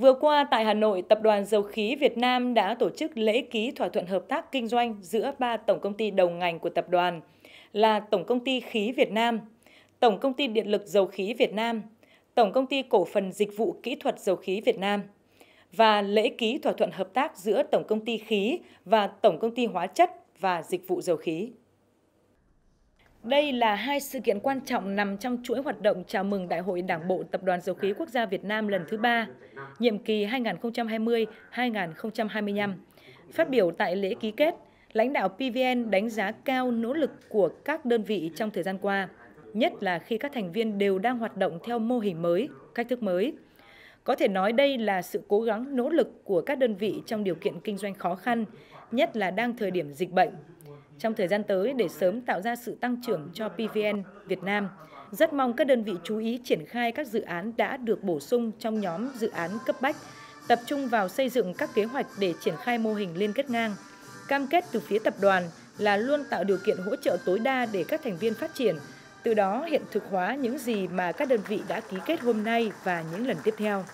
Vừa qua tại Hà Nội, Tập đoàn Dầu khí Việt Nam đã tổ chức lễ ký thỏa thuận hợp tác kinh doanh giữa ba tổng công ty đầu ngành của tập đoàn là Tổng công ty Khí Việt Nam, Tổng công ty Điện lực Dầu khí Việt Nam, Tổng công ty Cổ phần Dịch vụ Kỹ thuật Dầu khí Việt Nam và lễ ký thỏa thuận hợp tác giữa Tổng công ty Khí và Tổng công ty Hóa chất và Dịch vụ Dầu khí. Đây là hai sự kiện quan trọng nằm trong chuỗi hoạt động chào mừng Đại hội Đảng bộ Tập đoàn Dầu khí Quốc gia Việt Nam lần thứ ba, nhiệm kỳ 2020-2025. Phát biểu tại lễ ký kết, lãnh đạo PVN đánh giá cao nỗ lực của các đơn vị trong thời gian qua, nhất là khi các thành viên đều đang hoạt động theo mô hình mới, cách thức mới. Có thể nói đây là sự cố gắng nỗ lực của các đơn vị trong điều kiện kinh doanh khó khăn, nhất là đang thời điểm dịch bệnh. Trong thời gian tới để sớm tạo ra sự tăng trưởng cho PVN Việt Nam, rất mong các đơn vị chú ý triển khai các dự án đã được bổ sung trong nhóm dự án cấp bách, tập trung vào xây dựng các kế hoạch để triển khai mô hình liên kết ngang. Cam kết từ phía tập đoàn là luôn tạo điều kiện hỗ trợ tối đa để các thành viên phát triển, từ đó hiện thực hóa những gì mà các đơn vị đã ký kết hôm nay và những lần tiếp theo.